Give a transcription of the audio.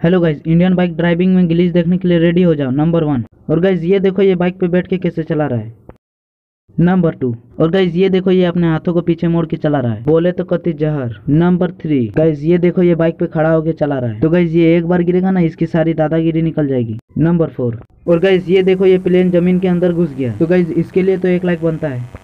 Hello guys Indian bike driving में गिलीज देखने के लिए रेडी हो जाओ नंबर वन और गाइज़ ये देखो ये बाइक पे बैठ के कैसे चला रहा है। नंबर टू और गाइज़ ये देखो ये अपने हाथों को पीछे मोड़ के चला रहा है। बोले तो कति जहर। नंबर थ्री गाइज़ ये देखो ये बाइक पे खड़ा होके चला रहा है। तो गाइज़ ये एक बार गिरेगा ना, इसकी सारी दादागिरी निकल जाएगी। नंबर फोर और गाइज़ ये देखो ये प्लेन ज़मीन के अंदर घुस गया। तो गाइज़ इसके लिए तो एक लाइक बनता है।